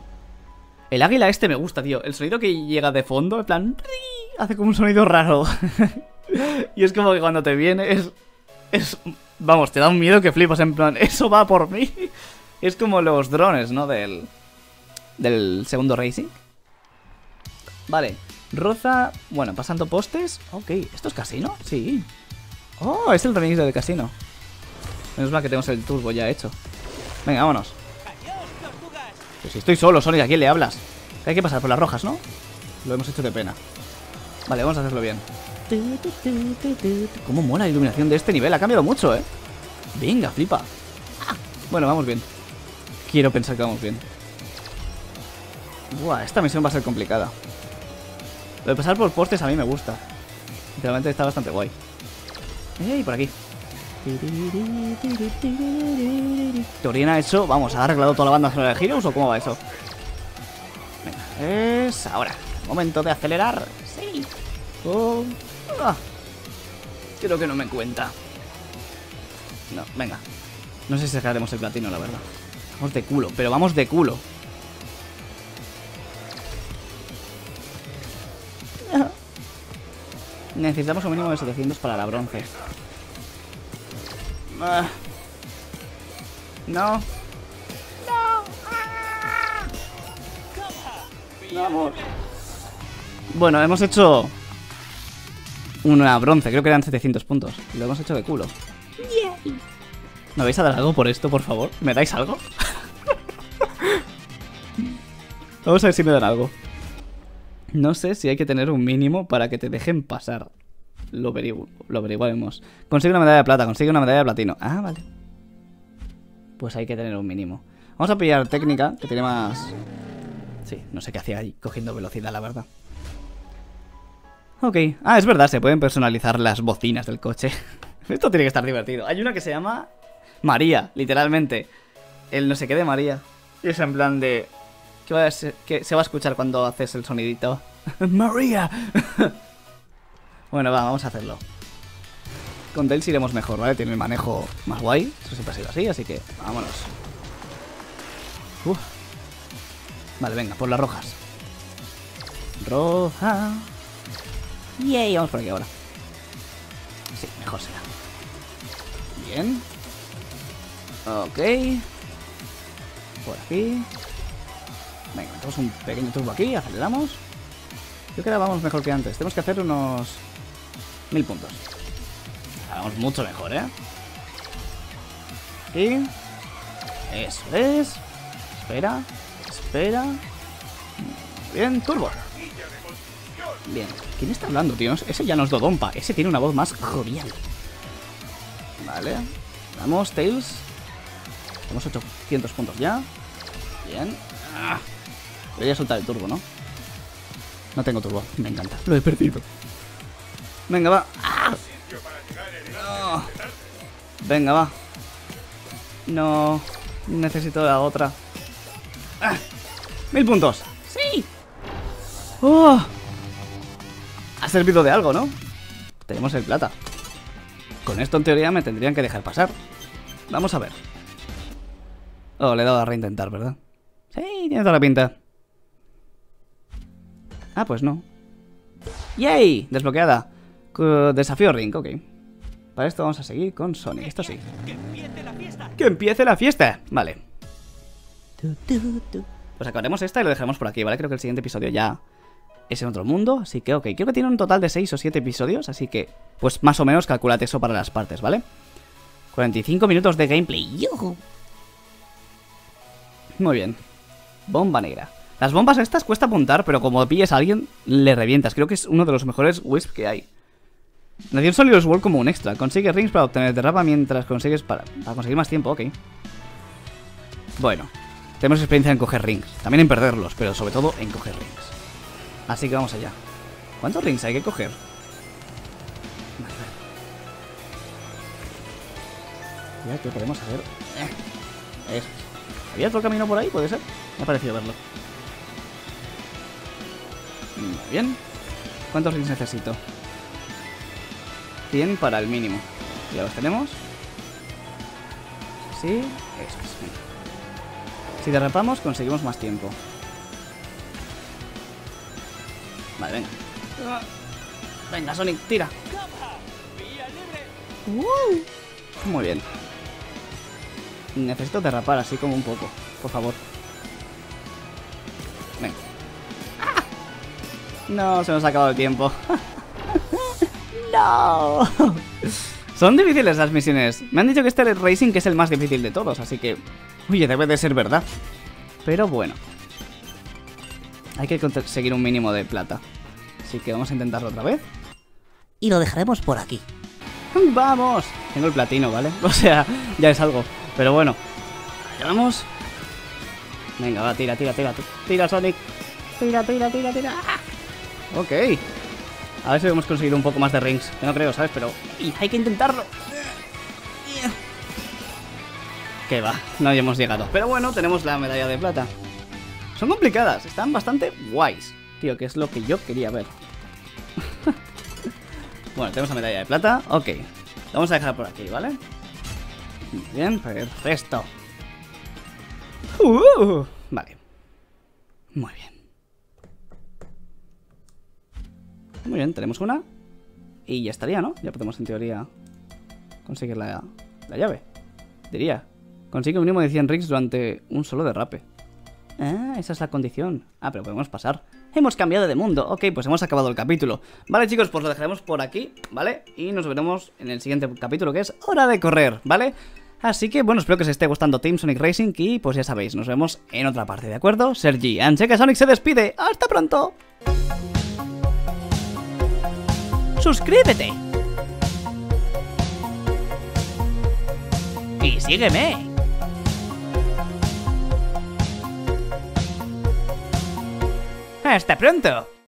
El águila este me gusta, tío. El sonido que llega de fondo, en plan... hace como un sonido raro. *laughs* y es como que cuando te viene es, es... Vamos, te da un miedo que flipas en plan, eso va por mí. *laughs* Es como los drones, ¿no? Del, del segundo Racing. Vale, roza... Bueno, pasando postes. Ok, ¿esto es casino? Sí. Oh, es el remix del casino. Menos mal que tenemos el turbo ya hecho. Venga, vámonos. Pues si estoy solo, Sonic, ¿a quién le hablas? Hay que pasar por las rojas, ¿no? Lo hemos hecho de pena. Vale, vamos a hacerlo bien. Cómo mola la iluminación de este nivel. Ha cambiado mucho, ¿eh? Venga, flipa. Bueno, vamos bien. Quiero pensar que vamos bien. Buah, esta misión va a ser complicada. Lo de pasar por postes a mí me gusta. Sinceramente está bastante guay. ¡Ey! Por aquí. Teorina ha hecho... Vamos, ¿ha arreglado toda la banda sonora de Heroes o cómo va eso? Venga, es ahora. Momento de acelerar. Sí. Oh. Ah. Creo que no me cuenta. No, venga. No sé si sacaremos el platino, la verdad. Vamos de culo, pero vamos de culo. Necesitamos un mínimo de 700 para la bronce. Ah. No. No. Vamos. Bueno, hemos hecho una bronce, creo que eran 700 puntos. Lo hemos hecho de culo. ¿Me vais a dar algo por esto, por favor? ¿Me dais algo? *laughs* Vamos a ver si me dan algo. No sé si hay que tener un mínimo para que te dejen pasar. Lo, averigu lo averiguaremos. Consigue una medalla de plata, consigue una medalla de platino. Ah, vale. Pues hay que tener un mínimo. Vamos a pillar técnica, que tiene más... Sí, no sé qué hacía ahí, cogiendo velocidad, la verdad. Ok. Ah, es verdad, se pueden personalizar las bocinas del coche. *laughs* Esto tiene que estar divertido. Hay una que se llama María, literalmente. El no sé qué de María. Y es en plan de... ¿Qué, va a? ¿Qué se va a escuchar cuando haces el sonidito? *laughs* ¡María! *laughs* bueno, va, vamos a hacerlo. Con Tails iremos mejor, ¿vale? Tiene el manejo más guay. Eso siempre ha sido así, así que vámonos. Uf. Vale, venga, por las rojas. Roja. Yay, vamos por aquí ahora. Sí, mejor será. Bien. Ok. Por aquí. Venga, metemos un pequeño turbo aquí, aceleramos. Creo que vamos mejor que antes. Tenemos que hacer unos... Mil puntos. Vamos mucho mejor, ¿eh? Y... Eso es. Espera. Espera. Bien, turbo. Bien. ¿Quién está hablando, tío? Ese ya no es Dodonpa. Ese tiene una voz más jovial. Vale. Vamos, Tails. Tenemos 800 puntos ya. Bien. Ah. Voy a soltar el turbo, ¿no? No tengo turbo. Me encanta. Lo he perdido. Venga, va. ¡Ah! No. Venga, va. No. Necesito la otra. ¡Ah! ¡Mil puntos! ¡Sí! ¡Oh! Ha servido de algo, ¿no? Tenemos el plata. Con esto en teoría me tendrían que dejar pasar. Vamos a ver. Oh, le he dado a reintentar, ¿verdad? Sí, tiene toda la pinta. Ah, pues no. ¡Yay! Desbloqueada. Desafío Ring, ok. Para esto vamos a seguir con Sonic, esto sí. ¡Que empiece la fiesta! ¡Que empiece la fiesta! Vale. Pues acabaremos esta y lo dejaremos por aquí, ¿vale? Creo que el siguiente episodio ya es en otro mundo, así que ok. Creo que tiene un total de 6 o 7 episodios, así que pues más o menos calculate eso para las partes, ¿vale? 45 minutos de gameplay. ¡Yuhu! Muy bien. Bomba negra. Las bombas estas cuesta apuntar, pero como pilles a alguien, le revientas. Creo que es uno de los mejores Wisp que hay. Nació Solidus World como un extra. Consigue rings para obtener derrapa mientras consigues para, para conseguir más tiempo, ok. Bueno, tenemos experiencia en coger rings. También en perderlos, pero sobre todo en coger rings. Así que vamos allá. ¿Cuántos rings hay que coger? Ya que podemos hacer... Eh, Eso. ¿Había otro camino por ahí? ¿Puede ser? Me ha parecido verlo. Muy bien. ¿Cuántos rings necesito? 100 para el mínimo. Ya los tenemos. Sí, eso es. Si derrapamos, conseguimos más tiempo. Vale, venga. Venga, Sonic, tira. Uh. Muy bien. Necesito derrapar así como un poco, por favor. Venga. ¡Ah! No, se nos ha acabado el tiempo. *laughs* no. *laughs* Son difíciles las misiones. Me han dicho que este Racing que es el más difícil de todos, así que... Oye, debe de ser verdad. Pero bueno. Hay que conseguir un mínimo de plata. Así que vamos a intentarlo otra vez. Y lo dejaremos por aquí. *laughs* ¡Vamos! Tengo el platino, ¿vale? *laughs* O sea, ya es algo. Pero bueno. Allá vamos. Venga, va, tira, tira, tira. Tira, Sonic. Tira, tira, tira, tira. Ok. A ver si hemos conseguido un poco más de rings. Que no creo, ¿sabes? Pero hay que intentarlo. Que va, no hemos llegado. Pero bueno, tenemos la medalla de plata. Son complicadas, están bastante guays. Tío, que es lo que yo quería ver. *laughs* bueno, tenemos la medalla de plata. Ok. Vamos a dejar por aquí, ¿vale? Muy bien, perfecto. Uh, vale. Muy bien. Muy bien, tenemos una. Y ya estaría, ¿no? Ya podemos, en teoría, conseguir la, la llave. Diría. Consigue un mínimo de 100 rigs durante un solo derrape. Ah, esa es la condición. Ah, pero podemos pasar. Hemos cambiado de mundo. Ok, pues hemos acabado el capítulo. Vale, chicos, pues lo dejaremos por aquí, ¿vale? Y nos veremos en el siguiente capítulo, que es Hora de Correr, ¿vale? Así que, bueno, espero que os esté gustando Team Sonic Racing y, pues ya sabéis, nos vemos en otra parte, ¿de acuerdo? Sergi, Ancheca Sonic se despide. ¡Hasta pronto! ¡Suscríbete! Y sígueme. ¡Hasta pronto!